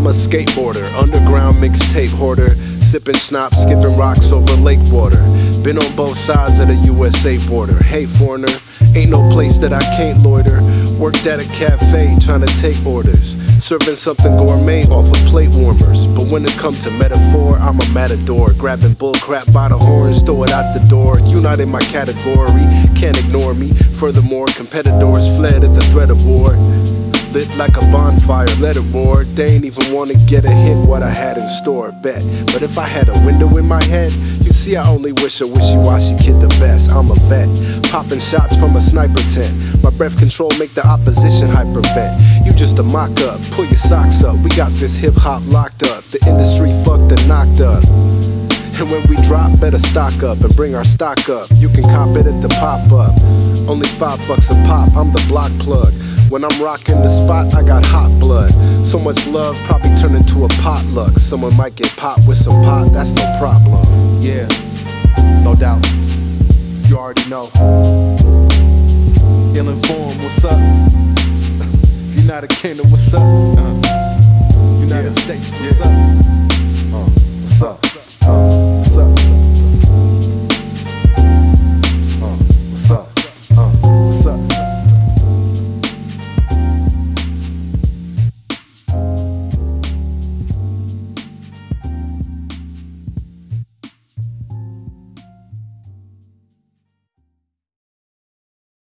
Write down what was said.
I'm a skateboarder, underground mixtape hoarder, sipping schnapps, skipping rocks over lake water. Been on both sides of the USA border. Hey, foreigner, ain't no place that I can't loiter. Worked at a cafe trying to take orders, serving something gourmet off of plate warmers. But when it comes to metaphor, I'm a matador, grabbing bullcrap by the horns, throw it out the door. You not in my category, can't ignore me. Furthermore, competitors fled at the threat of war. Lit like a bonfire, let it roar. They ain't even wanna get a hint what I had in store, bet. But if I had a window in my head, you see I only wish a wishy-washy kid the best. I'm a vet, popping shots from a sniper tent. My breath control make the opposition hypervent. You just a mock-up, pull your socks up. We got this hip-hop locked up. The industry fucked and knocked up. And when we drop, better stock up and bring our stock up. You can cop it at the pop up. Only five bucks a pop, I'm the block plug. When I'm rocking the spot, I got hot blood. So much love probably turn into a potluck. Someone might get popped with some pot, that's no problem. Yeah, no doubt. You already know. Ill informed, what's up? United Kingdom, what's up? Uh, United States, what's up? Uh, what's up?